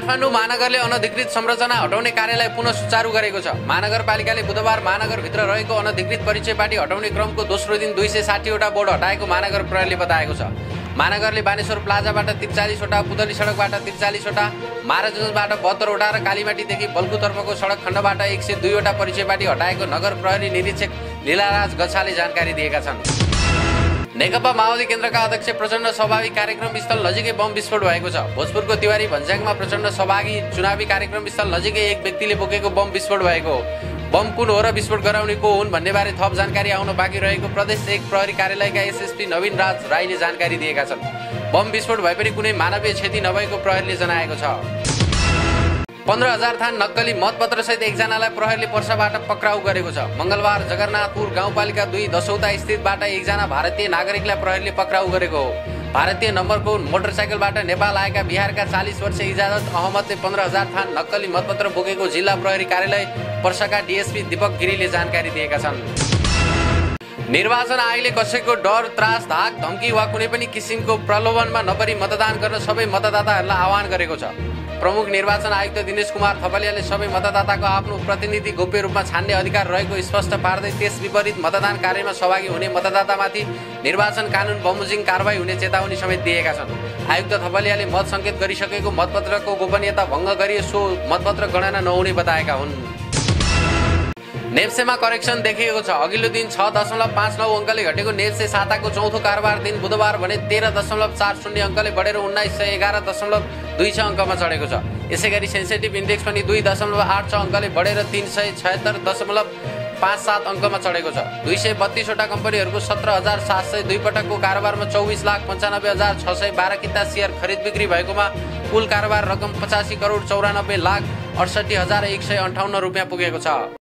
काठमाडौँ महानगरले अनधिकृत संरचना हटाउने कार्यलाई पुनः सुचारू गरेको छ। महानगरपालिकाले बुधबार महानगरभित्र रहेको अनधिकृत परिचय पार्टी हटाउने क्रमको दोस्रो दिन दुई सय साठीवटा बोर्ड हटाएको महानगर प्रहरीले बताएको छ। महानगरले बानेश्वर प्लाजाबाट त्रिचालिसवटा पुतली सडकबाट त्रिचालिसवटा महाराजगञ्जबाट बहत्तरवटा र कालीमाटीदेखि बल्कुतर्फको सडक खण्डबाट एक सय दुईवटा परिचय पार्टी हटाएको नगर प्रहरी निरीक्षक लीलाराज गच्छाले जानकारी दिएका छन्। नेकपा माओवादी केन्द्रका अध्यक्ष प्रचण्ड स्वाभाविक कार्यक्रम स्थल नजिकै बम विस्फोट भएको छ। भोजपुरको तिवारी भन्ज्याङमा प्रचण्ड सहभागी चुनावी कार्यक्रम स्थल नजिकै एक व्यक्तिले बोकेको बम विस्फोट भएको बम कुन हो र विस्फोट गराउने को हुन् भन्नेबारे थप जानकारी आउन बाँकी रहेको प्रदेश एक प्रहरी कार्यालयका एसएसपी नवीन राज राईले जानकारी दिएका छन्। बम विस्फोट भए पनि कुनै मानवीय क्षति नभएको प्रहरीले जनाएको छ। पन्ध्र हजार थान नक्कली मतपत्रसहित एकजनालाई प्रहरीले पर्साबाट पक्राउ गरेको छ। मङ्गलबार जगन्नाथपुर गाउँपालिका दुई दसौता स्थितबाट एकजना भारतीय नागरिकलाई प्रहरीले पक्राउ गरेको हो। भारतीय नम्बरको मोटरसाइकलबाट नेपाल आएका बिहारका चालिस वर्ष इजाजत अहमदले पन्ध्र हजार थान नक्कली मतपत्र बोकेको जिल्ला प्रहरी कार्यालय पर्साका डिएसपी दीपक गिरीले जानकारी दिएका छन्। निर्वाचन आयोगले कसैको डर त्रास धाक धम्की वा कुनै पनि किसिमको प्रलोभनमा नपरी मतदान गर्न सबै मतदाताहरूलाई आह्वान गरेको छ। प्रमुख निर्वाचन आयुक्त दिनेश कुमार थपलियाले सबै मतदाताको आफ्नो प्रतिनिधि गोप्य रूपमा छान्ने अधिकार रहेको स्पष्ट पार्दै त्यस विपरीत मतदान कार्यमा सहभागी हुने मतदातामाथि निर्वाचन कानुन बमोजिङ कारवाही हुने चेतावनी समेत दिएका छन्। आयुक्त थपलियाले मत सङ्केत गरिसकेको मतपत्रको गोपनीयता भङ्ग गरिए सो मतपत्र गणना नहुने बताएका हुन्। नेप्सेमा करेक्सन देखिएको छ। अघिल्लो दिन छ दशमलव पाँच नौ अङ्कले घटेको नेप्से साताको चौथो कारोबार दिन बुधबार भने तेह्र दशमलव चार शून्य अङ्कले बढेर उन्नाइस सय एघार दशमलव दुई छ अङ्कमा चढेको छ। यसै गरी सेन्सेटिभ इन्डेक्स पनि दुई दशमलव आठ छ अङ्कले बढेर तिन सय छयत्तर दशमलव पाँच सात अङ्कमा चढेको छ। दुई सय बत्तिसवटा कम्पनीहरूको सत्र हजार सात सय दुई पटकको कारोबारमा चौबिस लाख पन्चानब्बे हजार छ सय बाह्र किता सेयर खरिद बिक्री भएकोमा कुल कारोबार रकम पचासी करोड चौरानब्बे लाख अडसठी हजार एक सय अन्ठाउन्न रुपियाँ पुगेको छ।